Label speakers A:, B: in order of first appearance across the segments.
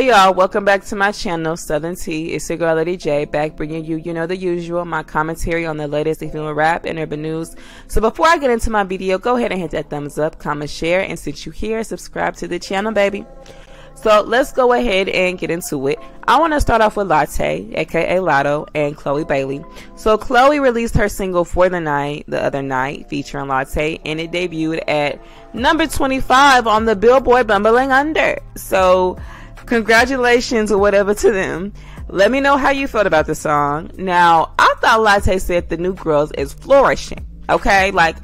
A: Hey y'all, welcome back to my channel, Southern Tea. It's your girl Lady J, back bringing you, you know, the usual, my commentary on the latest female rap and urban news. So before I get into my video, go ahead and hit that thumbs up, comment, share, and since you here, subscribe to the channel, baby. So let's go ahead and get into it. I want to start off with Latté, aka Latto, and Chloe Bailey. So Chloe released her single for the night the other night, featuring Latté, and it debuted at number 25 on the Billboard Bubbling Under. So congratulations or whatever to them. Let me know how you felt about the song. Now, I thought Latté said the new girls is flourishing. Okay, like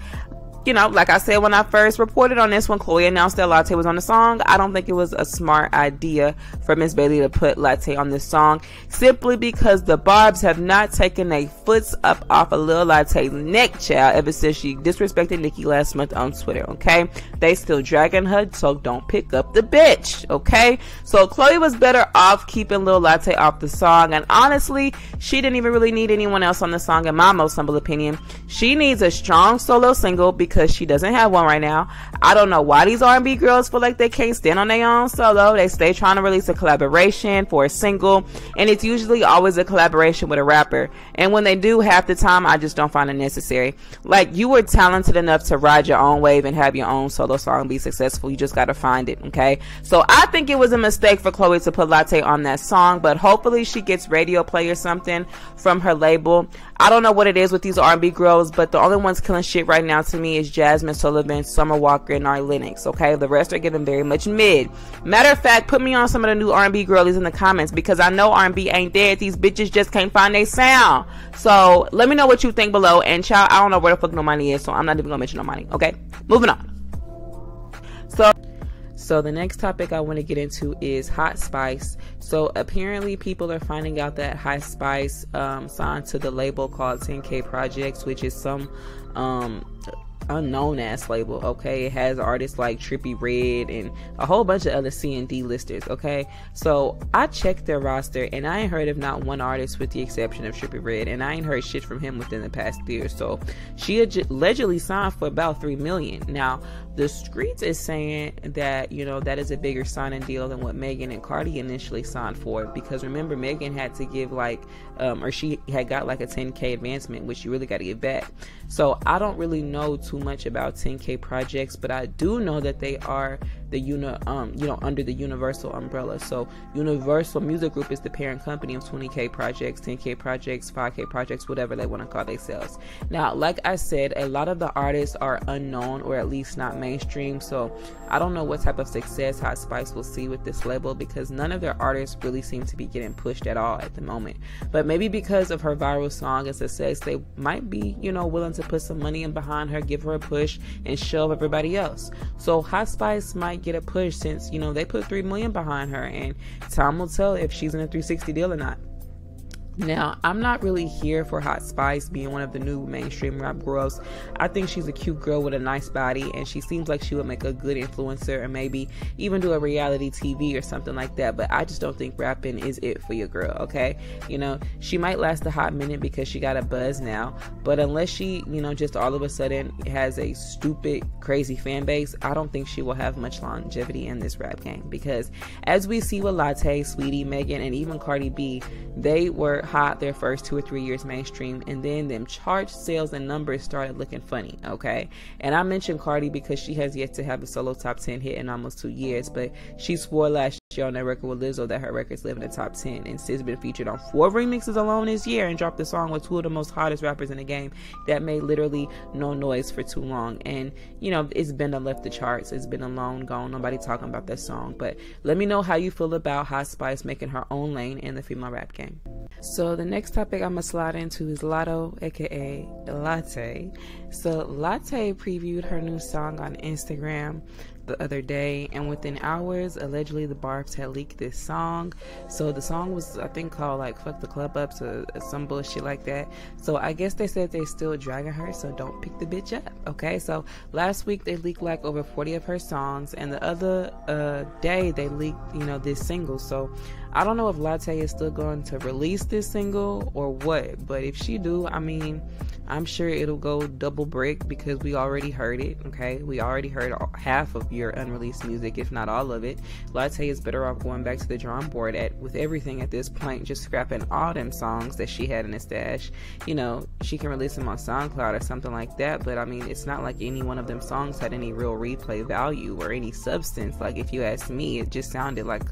A: you know, like I said when I first reported on this when Chloe announced that Latté was on the song, I don't think it was a smart idea for Miss Bailey to put Latté on this song simply because the Barbs have not taken a foots up off a of Lil Latté's neck, child, ever since she disrespected Nicki last month on Twitter, okay? They still dragging her, so don't pick up the bitch, okay? So Chloe was better off keeping Lil Latté off the song, and honestly, she didn't even really need anyone else on the song, in my most humble opinion. She needs a strong solo single because because she doesn't have one right now. I don't know why these R&B girls feel like they can't stand on their own solo. They stay trying to release a collaboration for a single, and it's usually always a collaboration with a rapper. And when they do, half the time, I just don't find it necessary. Like you were talented enough to ride your own wave and have your own solo song be successful. You just got to find it, okay? So I think it was a mistake for Chloe to put Latté on that song, but hopefully she gets radio play or something from her label. I don't know what it is with these R&B girls, but the only ones killing shit right now to me is Jazmine Sullivan, Summer Walker, and Ari Lennox. Okay, the rest are getting very much mid. Matter of fact, put me on some of the new R&B girlies in the comments because I know R&B ain't dead. These bitches just can't find their sound. So let me know what you think below. And child, I don't know where the fuck Normani is, so I'm not even gonna mention Normani. Okay, moving on. So. So the next topic I want to get into is Hot Spice. So apparently people are finding out that Hot Spice um, signed to the label called 10K Projects, which is some um, unknown ass label, okay? It has artists like Trippie Redd and a whole bunch of other C and D listers, okay? So I checked their roster and I ain't heard of not one artist with the exception of Trippie Redd, and I ain't heard shit from him within the past year. So she allegedly signed for about three million. Now the streets is saying that you know that is a bigger signing deal than what Megan and Cardi initially signed for because remember Megan had to give like um, or she had got like a 10k advancement which you really got to give back so I don't really know too much about 10k projects but I do know that they are the uni um you know under the Universal umbrella. So Universal Music Group is the parent company of 20k projects, 10k projects, 5k projects, whatever they want to call themselves. Now, like I said, a lot of the artists are unknown or at least not mainstream. So I don't know what type of success Hot Spice will see with this label because none of their artists really seem to be getting pushed at all at the moment. But maybe because of her viral song and success, they might be, you know, willing to put some money in behind her, give her a push, and shove everybody else. So Hot Spice might might get a push since you know they put three million behind her, and time will tell if she's in a 360 deal or not. Now, I'm not really here for Hot Spice being one of the new mainstream rap girls. I think she's a cute girl with a nice body, and she seems like she would make a good influencer and maybe even do a reality TV or something like that. But I just don't think rapping is it for your girl, okay? You know, she might last a hot minute because she got a buzz now, but unless she, you know, just all of a sudden has a stupid, crazy fan base, I don't think she will have much longevity in this rap game because as we see with Latté, Saweetie, Megan, and even Cardi B, they were hot their first two or three years mainstream, and then them chart sales and numbers started looking funny. Okay, and I mentioned Cardi because she has yet to have a solo top ten hit in almost two years, but she swore last year on that record with Lizzo that her records live in the top ten, and she's been featured on four remixes alone this year and dropped a song with two of the most hottest rappers in the game that made literally no noise for too long. And you know, it's been a left the charts. It's been alone, gone. Nobody talking about that song. But let me know how you feel about Hot Spice making her own lane in the female rap game. So the next topic I'm gonna slide into is Latto, aka Latté. So Latté previewed her new song on Instagram the other day, and within hours, allegedly the Barbs had leaked this song. So the song was, I think, called like "Fuck the Club Up" or some bullshit like that. So I guess they said they're still dragging her, so don't pick the bitch up. Okay, so last week they leaked like over 40 of her songs, and the other uh, day they leaked, you know, this single. So I don't know if Latte is still going to release this single or what, but if she do, I mean, I'm sure it'll go double brick because we already heard it. Okay, we already heard half of your unreleased music, if not all of it. Latte is better off going back to the drawing board at with everything at this point, just scrapping all them songs that she had in the stash. You know, she can release them on SoundCloud or something like that. But I mean, it's not like any one of them songs had any real replay value or any substance. Like if you ask me, it just sounded like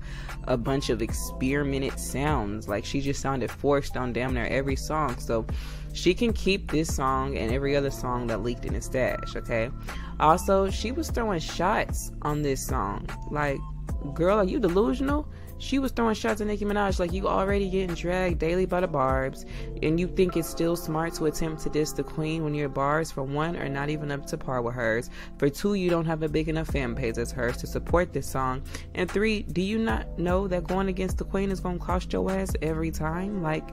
A: a bunch of experimented sounds. Like she just sounded forced on damn near every song. So she can keep this song and every other song that leaked in the stash, okay? Also, she was throwing shots on this song. Like, girl, are you delusional? She was throwing shots at Nicki Minaj like you already getting dragged daily by the barbs, and you think it's still smart to attempt to diss the queen when your bars, for one, are not even up to par with hers. For two, you don't have a big enough fan base as hers to support this song. And three, do you not know that going against the queen is gonna cost your ass every time? Like,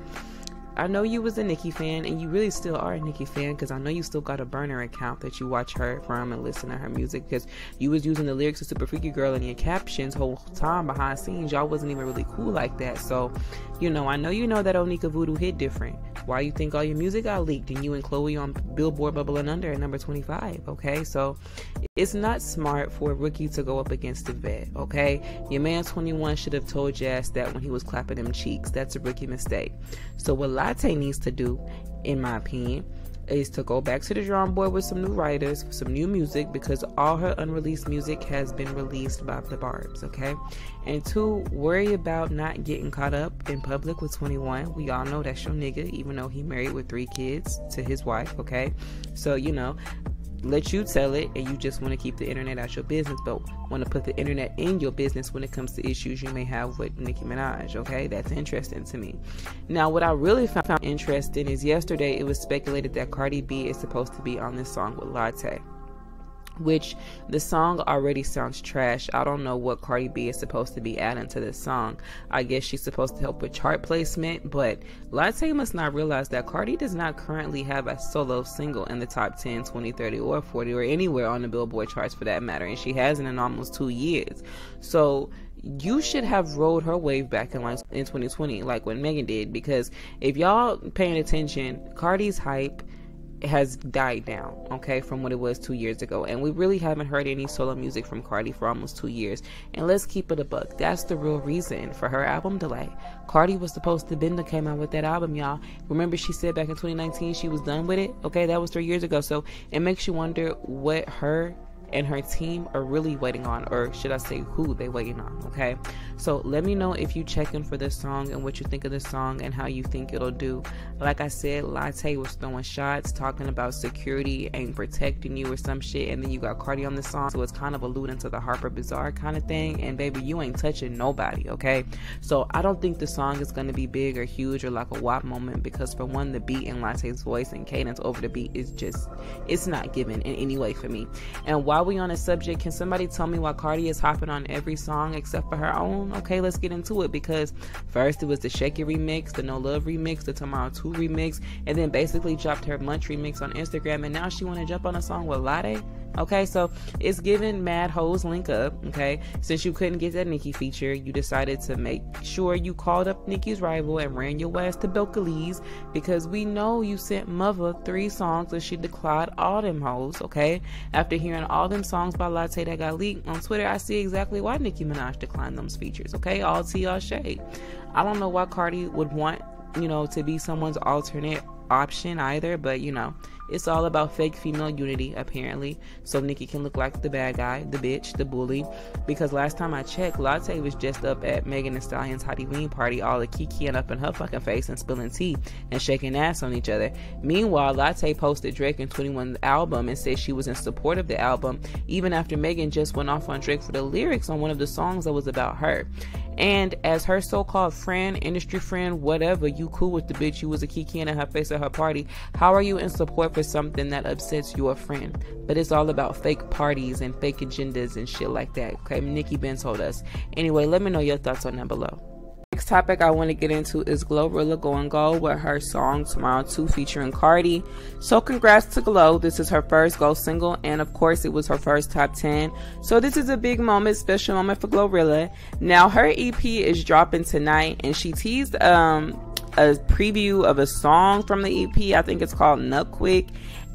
A: I know you was a Nicki fan, and you really still are a Nicki fan because I know you still got a burner account that you watch her from and listen to her music because you was using the lyrics of Super Freaky Girl in your captions whole time behind scenes. Y'all wasn't even really cool like that. So, you know, I know you know that Onika Voodoo hit different. Why you think all your music got leaked and you and Chloe on Billboard Bubbling Under at number 25? Okay, so it's not smart for a rookie to go up against a vet. Okay, your man 21 should have told ass that when he was clapping them cheeks. That's a rookie mistake. So what Latte needs to do, in my opinion, is to go back to the drawing board with some new writers, some new music, because all her unreleased music has been released by the Barbs, okay? And two, worry about not getting caught up in public with 21. We all know that's your nigga, even though he married with three kids to his wife, okay? So, you know, let you tell it and you just want to keep the internet out your business but want to put the internet in your business when it comes to issues you may have with Nicki Minaj okay? That's interesting to me. Now what I really found interesting is yesterday it was speculated that Cardi B is supposed to be on this song with Latte which the song already sounds trash. I don't know what Cardi B is supposed to be adding to this song. I guess she's supposed to help with chart placement, but Latte must not realize that Cardi does not currently have a solo single in the top 10, 20, 30, or 40, or anywhere on the Billboard charts for that matter, and she hasn't in almost two years. So you should have rode her wave back in like in 2020, like when Megan did, because if y'all paying attention, Cardi's hype has died down, okay, from what it was two years ago. And we really haven't heard any solo music from Cardi for almost two years. And let's keep it a buck. That's the real reason for her album delay. Cardi was supposed to been to came out with that album, y'all. Remember she said back in 2019 she was done with it? Okay, that was three years ago. So it makes you wonder what her and her team are really waiting on, or should I say, who they waiting on. Okay, so let me know if you check in for this song and what you think of this song and how you think it'll do. Like I said, Latte was throwing shots, talking about security and protecting you or some shit, and then you got Cardi on the song, so it's kind of alluding to the Harper Bazaar kind of thing. And baby, you ain't touching nobody. Okay, so I don't think the song is gonna be big or huge or like a WAP moment because for one, the beat and Latte's voice and cadence over the beat is just it's not given in any way for me. And while while we on a subject, can somebody tell me why Cardi is hopping on every song except for her own? Okay, let's get into it because first it was the Shake It remix, the No Love remix, the Tomorrow 2 remix, and then basically dropped her Munch remix on Instagram, and now she want to jump on a song with Latte. Okay, so it's given Mad Hoes link up. Okay, since you couldn't get that Nicki feature, you decided to make sure you called up Nicki's rival and ran your ass to Belcalis because we know you sent Mother three songs and she declined all them hoes. Okay, after hearing all them songs by Latte that got leaked on Twitter, I see exactly why Nicki Minaj declined those features. Okay, all tea, all shade. I don't know why Cardi would want you know to be someone's alternate option either, but you know, it's all about fake female unity, apparently. So Nicki can look like the bad guy, the bitch, the bully. Because last time I checked, Latte was just up at Megan Thee Stallion's Halloween party, all the kikiing up in her fucking face and spilling tea and shaking ass on each other. Meanwhile, Latte posted Drake and 21's album and said she was in support of the album, even after Megan just went off on Drake for the lyrics on one of the songs that was about her. And as her so-called friend, industry friend, whatever, you cool with the bitch, you was a kiki in her face at her party. How are you in support for something that upsets your friend? But it's all about fake parties and fake agendas and shit like that. Okay, Nicki Ben told us. Anyway, let me know your thoughts on that below. next topic I want to get into is Glorilla going gold with her song Tomorrow 2 featuring Cardi. So congrats to Glow. This is her first gold single and of course it was her first top 10. So this is a big moment, special moment for Glorilla. Now her EP is dropping tonight and she teased um a preview of a song from the EP. I think it's called Nut Quick.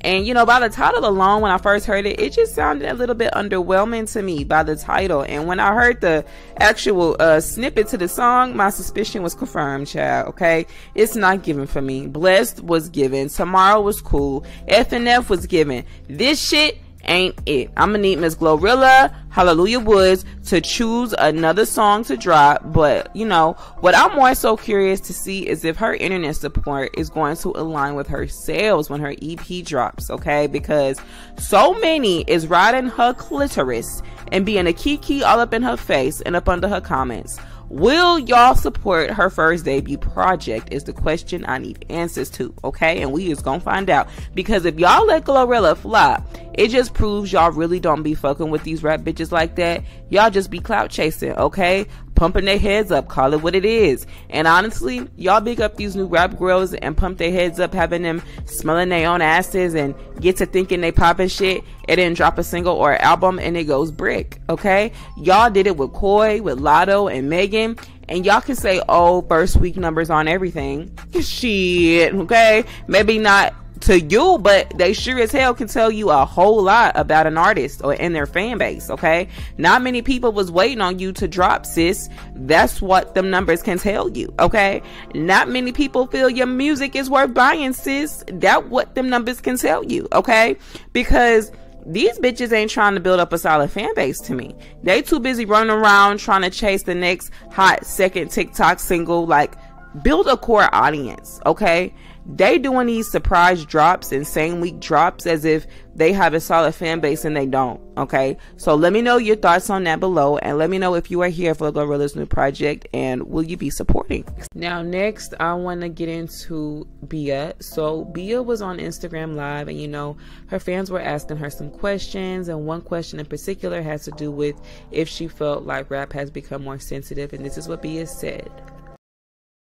A: And you know, by the title alone, when I first heard it, it just sounded a little bit underwhelming to me by the title. And when I heard the actual uh, snippet to the song, my suspicion was confirmed, child. Okay, it's not given for me. Blessed was given. Tomorrow was cool. FNF was given. This shit ain't it. I'm gonna need Miss Glorilla, Hallelujah Woods to choose another song to drop. But you know, what I'm more so curious to see is if her internet support is going to align with her sales when her EP drops, okay? Because so many is riding her clitoris and being a kiki all up in her face and up under her comments. Will y'all support her first debut project? Is the question I need answers to, okay? And we is gonna find out. Because if y'all let Glorilla flop, it just proves y'all really don't be fucking with these rap bitches like that. Y'all just be clout chasing, okay? Pumping their heads up, call it what it is. And honestly, y'all big up these new rap girls and pump their heads up, having them smelling their own asses and get to thinking they popping shit and then drop a single or album and it goes brick, okay? Y'all did it with Coi, with Latto, and Megan and y'all can say, oh, first week numbers on everything. Shit, okay? Maybe not to you, but they sure as hell can tell you a whole lot about an artist or in their fan base, okay? Not many people was waiting on you to drop, sis. That's what them numbers can tell you, okay? Not many people feel your music is worth buying, sis. That what them numbers can tell you, okay? Because these bitches ain't trying to build up a solid fan base to me. They too busy running around trying to chase the next hot second TikTok single. Like, build a core audience, okay? They doing these surprise drops and same week drops as if they have a solid fan base and they don't. Okay. So let me know your thoughts on that below and let me know if you are here for Glorilla's new project and will you be supporting. Now next I want to get into Bia. So Bia was on Instagram live and you know her fans were asking her some questions and one question in particular has to do with if she felt like rap has become more sensitive and this is what Bia said.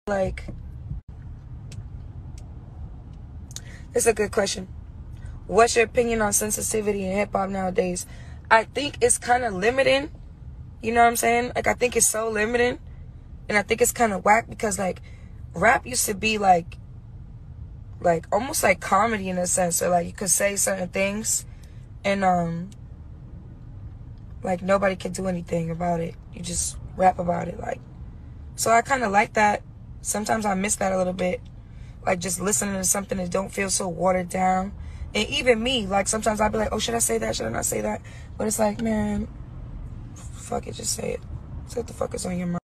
B: Like It's a good question. What's your opinion on sensitivity in hip hop nowadays? I think it's kind of limiting. You know what I'm saying? Like, I think it's so limiting. And I think it's kind of whack because, like, rap used to be like, like, almost like comedy in a sense. So, like, you could say certain things and, um, like, nobody could do anything about it. You just rap about it. Like, so I kind of like that. Sometimes I miss that a little bit like just listening to something that don't feel so watered down. And even me, like sometimes I'll be like, oh, should I say that? Should I not say that? But it's like, man, fuck it, just say it. Say what the fuck is on your mind.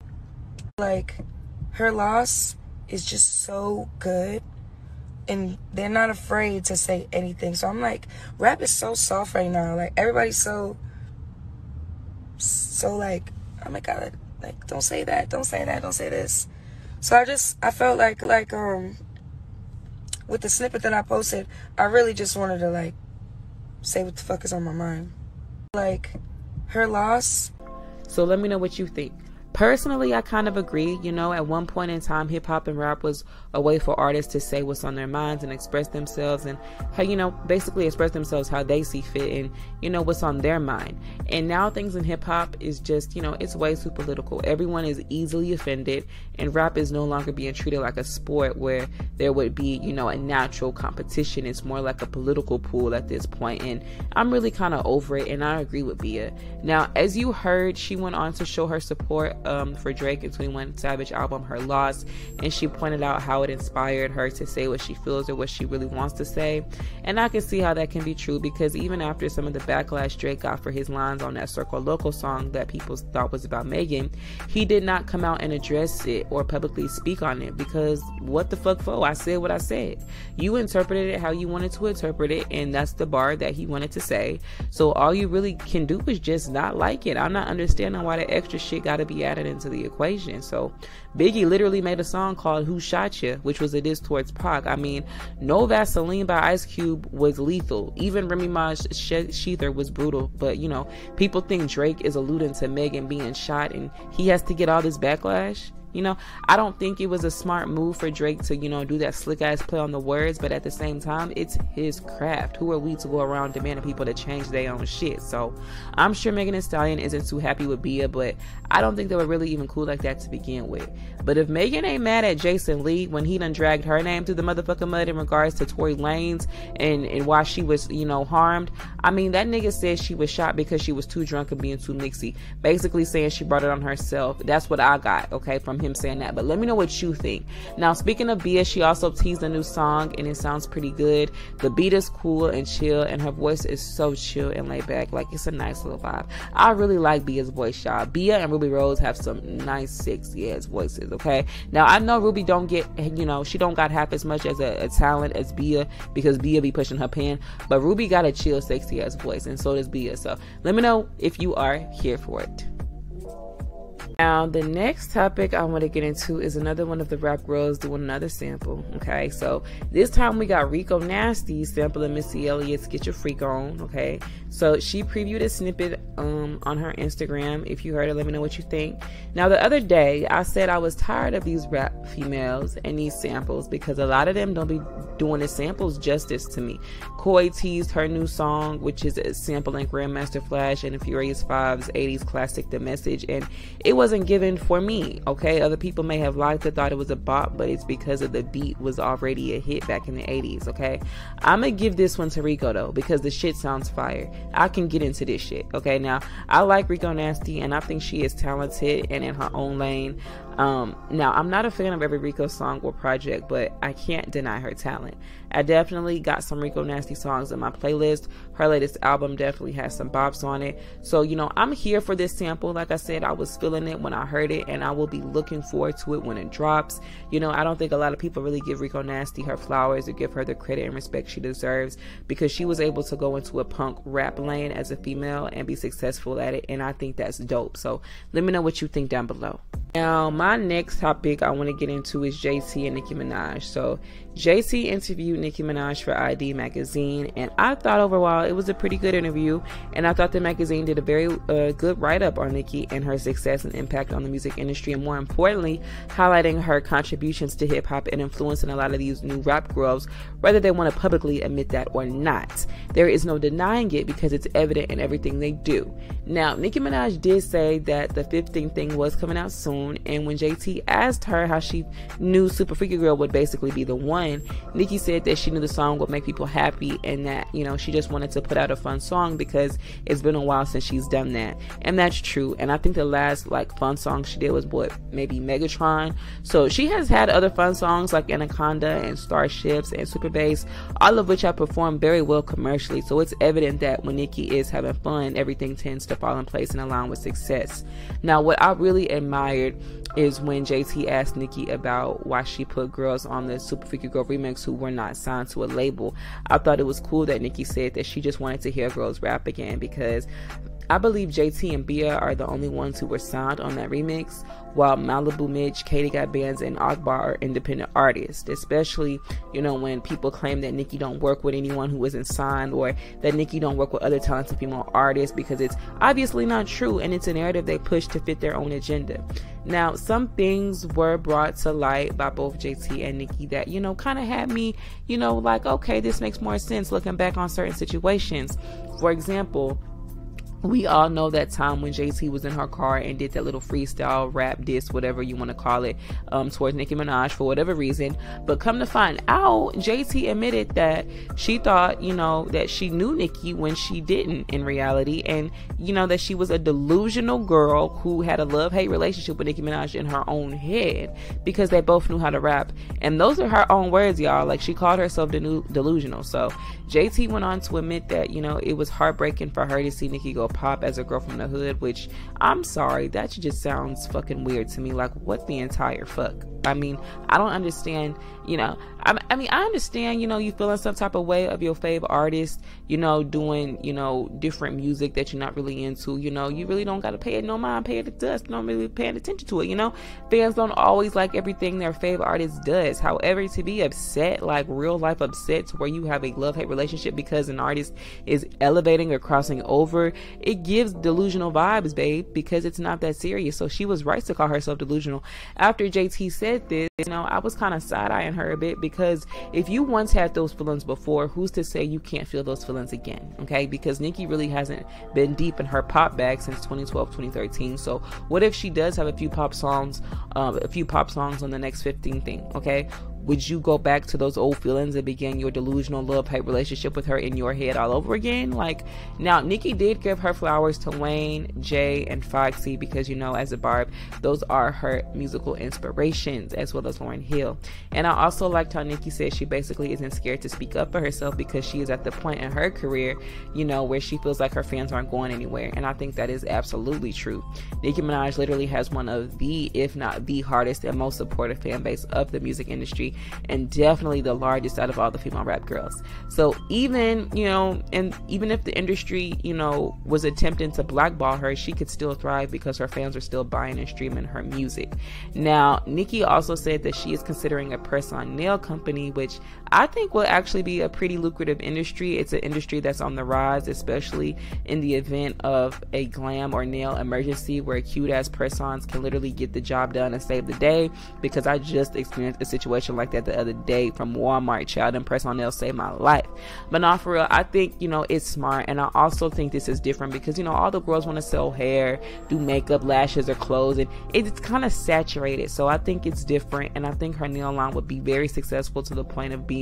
B: Like, her loss is just so good. And they're not afraid to say anything. So I'm like, rap is so soft right now. Like, everybody's so, so like, oh my God, like, don't say that, don't say that, don't say this. So I just, I felt like, like, um, with the snippet that I posted, I really just wanted to like say what the fuck is on my mind. Like her loss.
A: So let me know what you think. Personally, I kind of agree. You know, at one point in time, hip hop and rap was a way for artists to say what's on their minds and express themselves and how, you know, basically express themselves how they see fit and, you know, what's on their mind. And now things in hip hop is just, you know, it's way too political. Everyone is easily offended, and rap is no longer being treated like a sport where there would be, you know, a natural competition. It's more like a political pool at this point. and I'm really kind of over it, and I agree with Bia. Now, as you heard, she went on to show her support um, for Drake and 21 Savage album, Her Loss, and she pointed out how it inspired her to say what she feels or what she really wants to say. And I can see how that can be true because even after some of the backlash Drake got for his lines on that Circo Loco song that people thought was about Megan, he did not come out and address it or publicly speak on it because what the fuck for? I said what I said. You interpreted it how you wanted to interpret it, and that's the bar that he wanted to say. So all you really can do is just not like it. I'm not understanding why the extra shit got to be added into the equation. So Biggie literally made a song called Who Shot You, which was a diss towards Pac. I mean, No Vaseline by Ice Cube was lethal. Even Remy Ma Shether was brutal. But, you know, people think Drake is alluding to Megan being shot and he has to get all this backlash. You know, I don't think it was a smart move for Drake to, you know, do that slick ass play on the words, but at the same time, it's his craft. Who are we to go around demanding people to change their own shit? So I'm sure Megan Thee Stallion isn't too happy with Bia, but I don't think they were really even cool like that to begin with. But if Megan ain't mad at Jason Lee when he done dragged her name through the motherfucking mud in regards to Tory Lanez and, and why she was, you know, harmed, I mean, that nigga said she was shot because she was too drunk and being too mixy. Basically saying she brought it on herself. That's what I got, okay, from him saying that. But let me know what you think. Now, speaking of Bia, she also teased a new song and it sounds pretty good. The beat is cool and chill, and her voice is so chill and laid back. Like it's a nice little vibe. I really like Bia's voice, y'all. Bia and Rubi Rose have some nice, sexy ass voices. Okay. Now I know Rubi don't get, you know, she don't got half as much as a, a talent as Bia because Bia be pushing her pen, but Rubi got a chill, sexy ass voice, and so does Bia. So let me know if you are here for it. Now, the next topic I want to get into is another one of the rap girls doing another sample. Okay, so this time we got Rico Nasty sampling Missy Elliott's Get Your Freak On. Okay, so she previewed a snippet um, on her Instagram. If you heard it, let me know what you think. Now, the other day I said I was tired of these rap females and these samples because a lot of them don't be doing the samples justice to me. Coi teased her new song, which is a sample sampling Grandmaster Flash and Furious Five's 80s classic The Message, and it was wasn't given for me. Okay, other people may have liked it, thought it was a bop, but it's because of the beat was already a hit back in the 80s. Okay, I'm gonna give this one to Rico though because the shit sounds fire. I can get into this shit. Okay, now I like Rico Nasty and I think she is talented and in her own lane. Um, now, I'm not a fan of every Rico song or project, but I can't deny her talent. I definitely got some Rico Nasty songs in my playlist. Her latest album definitely has some bops on it. So, you know, I'm here for this sample. Like I said, I was feeling it when I heard it, and I will be looking forward to it when it drops. You know, I don't think a lot of people really give Rico Nasty her flowers or give her the credit and respect she deserves because she was able to go into a punk rap lane as a female and be successful at it, and I think that's dope. So, let me know what you think down below. Now, my next topic I want to get into is JT and Nicki Minaj. So, JT interviewed Nicki Minaj for ID Magazine, and I thought overall it was a pretty good interview. And I thought the magazine did a very uh, good write up on Nicki and her success and impact on the music industry, and more importantly, highlighting her contributions to hip hop and influencing a lot of these new rap girls, whether they want to publicly admit that or not. There is no denying it because it's evident in everything they do. Now, Nicki Minaj did say that the 15th thing was coming out soon, and when JT asked her how she knew Super Freaky Girl would basically be the one, Nicki said that she knew the song would make people happy and that, you know, she just wanted to put out a fun song because it's been a while since she's done that. And that's true. And I think the last like fun song she did was what, maybe Megatron. So she has had other fun songs like Anaconda and Starships and Super Bass, all of which have performed very well commercially. So it's evident that when Nicki is having fun, everything tends to fall in place and align with success. Now, what I really admired is when JT asked Nicki about why she put girls on the Super Freaky Girl remix who were not signed to a label. I thought it was cool that Nicki said that she just wanted to hear girls rap again because I believe JT and Bia are the only ones who were signed on that remix, while Maliibu Miitch, Katie Got Bandz, and Akbar are independent artists. Especially, you know, when people claim that Nicki don't work with anyone who isn't signed, or that Nicki don't work with other talented female artists, because it's obviously not true, and it's a narrative they push to fit their own agenda. Now, some things were brought to light by both JT and Nicki that, you know, kind of had me, you know, like, okay, this makes more sense looking back on certain situations. For example, we all know that time when JT was in her car and did that little freestyle rap diss, whatever you want to call it, um, towards Nicki Minaj for whatever reason. But come to find out, JT admitted that she thought, you know, that she knew Nicki when she didn't in reality, and you know that she was a delusional girl who had a love-hate relationship with Nicki Minaj in her own head because they both knew how to rap. And those are her own words, y'all. Like she called herself delusional. So JT went on to admit that, you know, it was heartbreaking for her to see Nicki go pop as a girl from the hood, which I'm sorry, that just sounds fucking weird to me. Like, what the entire fuck? I mean, I don't understand, you know, I, I mean, I understand, you know, you feeling some type of way of your favorite artist, you know, doing, you know, different music that you're not really into, you know, you really don't got to pay it no mind, pay it to us, not really paying attention to it, you know. Fans don't always like everything their favorite artist does. However, to be upset, like real life upset, to where you have a love hate relationship because an artist is elevating or crossing over, it gives delusional vibes, babe, because it's not that serious. So she was right to call herself delusional. After JT said this, you know, I was kind of side eyeing her a bit because if you once had those feelings before, who's to say you can't feel those feelings again? Okay, because Nicki really hasn't been deep in her pop bag since 2012, 2013. So what if she does have a few pop songs, um, a few pop songs on the next 15 thing? Okay, would you go back to those old feelings and begin your delusional love hate relationship with her in your head all over again? Like, now, Nicki did give her flowers to Wayne, Jay, and Foxy because, you know, as a Barb, those are her musical inspirations as well as Lauryn Hill. And I also liked how Nicki said she basically isn't scared to speak up for herself because she is at the point in her career, you know, where she feels like her fans aren't going anywhere. And I think that is absolutely true. Nicki Minaj literally has one of the, if not the hardest and most supportive fan base of the music industry and definitely the largest out of all the female rap girls. So even, you know, and even if the industry, you know, was attempting to blackball her, she could still thrive because her fans are still buying and streaming her music. Now, Nicki also said that she is considering a press on nail company, which I think will actually be a pretty lucrative industry. It's an industry that's on the rise, especially in the event of a glam or nail emergency where cute ass press ons can literally get the job done and save the day. Because I just experienced a situation like that the other day from Walmart. Child and press on nails saved my life. But not for real, I think, you know, it's smart. And I also think this is different because, you know, all the girls want to sell hair, do makeup, lashes, or clothes. And it's kind of saturated. So I think it's different. And I think her nail line would be very successful to the point of being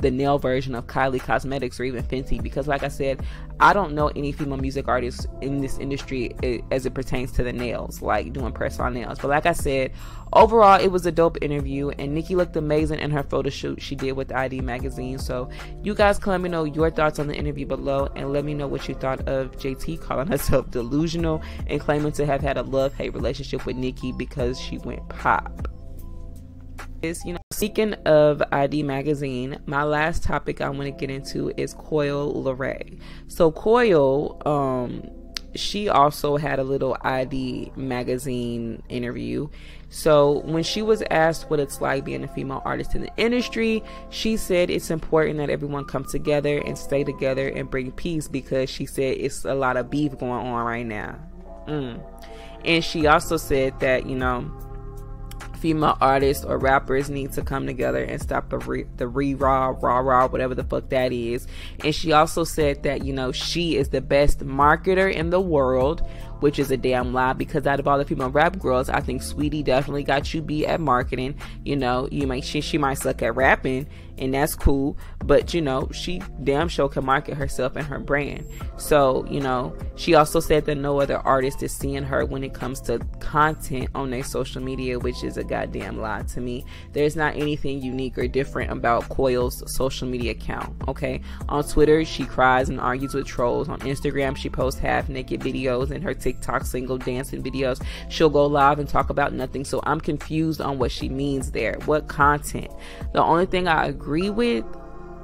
A: the nail version of Kylie Cosmetics or even Fenty. Because, like I said, I don't know any female music artists in this industry as it pertains to the nails, like doing press on nails. But like I said, overall, it was a dope interview. And Nicki looked amazing in her photo shoot she did with ID magazine. So you guys can let me know your thoughts on the interview below and let me know what you thought of JT calling herself delusional and claiming to have had a love-hate relationship with Nicki because she went pop. Is you know speaking of ID magazine, my last topic I want to get into is Coi Leray. So Coi, um, she also had a little ID magazine interview. So, when she was asked what it's like being a female artist in the industry, she said it's important that everyone come together and stay together and bring peace because she said it's a lot of beef going on right now. Mm. And she also said that, you know, female artists or rappers need to come together and stop the re, the re raw raw raw whatever the fuck that is. And she also said that you know she is the best marketer in the world, which is a damn lie because out of all the female rap girls, I think Saweetie definitely got you beat at marketing. You know, you might she she might suck at rapping and that's cool. But you know, she damn sure can market herself and her brand. So, you know, she also said that no other artist is seeing her when it comes to content on their social media, which is a goddamn lie to me. There's not anything unique or different about Coi's social media account. Okay. On Twitter, she cries and argues with trolls. On Instagram, she posts half naked videos and her TikTok single dancing videos. She'll go live and talk about nothing. So I'm confused on what she means there. What content? The only thing I agree with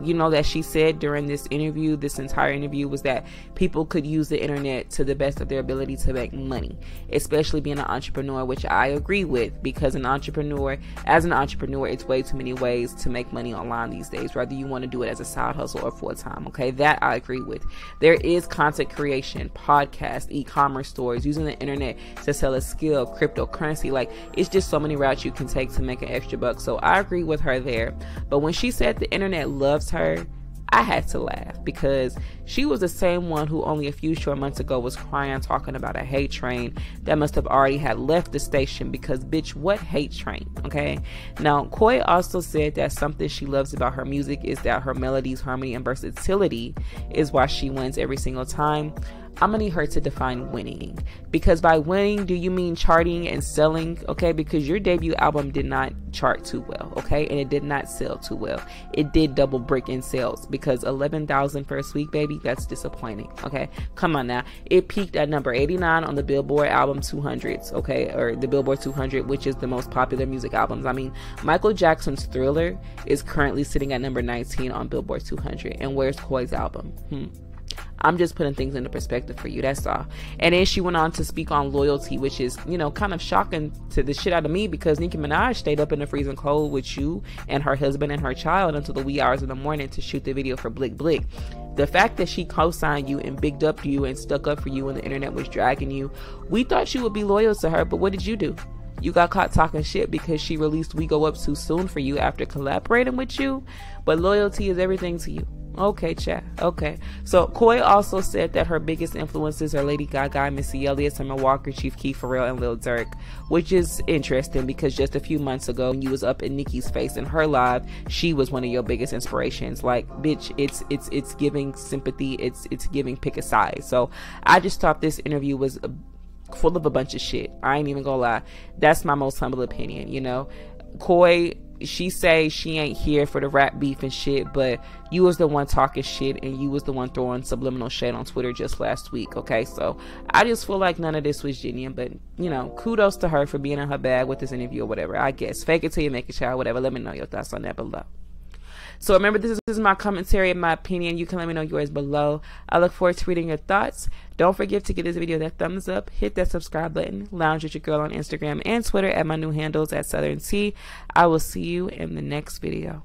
A: you know that she said during this interview this entire interview was that people could use the internet to the best of their ability to make money especially being an entrepreneur which i agree with because an entrepreneur as an entrepreneur it's way too many ways to make money online these days. Whether you want to do it as a side hustle or full time okay? That i agree with. There is content creation podcast e-commerce stores using the internet to sell a skill cryptocurrency like it's just so many routes you can take to make an extra buck. So i agree with her there. But when she said the internet loves her, I had to laugh because she was the same one who only a few short months ago was crying talking about a hate train that must have already had left the station because bitch what hate train okay? Now Coi also said that something she loves about her music is that her melodies harmony and versatility is why she wins every single time I'm gonna need her to define winning. Because by winning, do you mean charting and selling? Okay, because your debut album did not chart too well, okay, and it did not sell too well. It did double brick in sales because 11,000 first week, baby, that's disappointing. Okay, come on now. It peaked at number 89 on the Billboard album 200s, okay, or the Billboard 200, which is the most popular music albums. I mean, Michael Jackson's Thriller is currently sitting at number 19 on Billboard 200, and where's Coi's album? Hmm. I'm just putting things into perspective for you. That's all. And then she went on to speak on loyalty, which is, you know, kind of shocking to the shit out of me because Nicki Minaj stayed up in the freezing cold with you and her husband and her child until the wee hours of the morning to shoot the video for Blick Blick. The fact that she co signed you and bigged up you and stuck up for you when the internet was dragging you, we thought she would be loyal to her, but what did you do? You got caught talking shit because she released We Go Up Too Soon for you after collaborating with you, but loyalty is everything to you. Okay, chat. Okay. So Coi also said that her biggest influences are Lady Gaga, Missy Elliott, Summer Walker, Chief Keef, Pharrell, and Lil Durk, which is interesting because just a few months ago, when you was up in Nicki's face in her live, she was one of your biggest inspirations. Like, bitch, it's it's it's giving sympathy. It's it's giving pick a side. So I just thought this interview was. Full of a bunch of shit. I ain't even gonna lie. That's my most humble opinion, you know. Coi she say she ain't here for the rap beef and shit, but you was the one talking shit and you was the one throwing subliminal shade on Twitter just last week, okay? So I just feel like none of this was genuine, but you know, kudos to her for being in her bag with this interview or whatever. I guess. Fake it till you make it, child, whatever. Let me know your thoughts on that below. So remember, this is, my commentary and my opinion. You can let me know yours below. I look forward to reading your thoughts. Don't forget to give this video that thumbs up, hit that subscribe button, lounge with your girl on Instagram and Twitter at my new handles at Southern T. I will see you in the next video.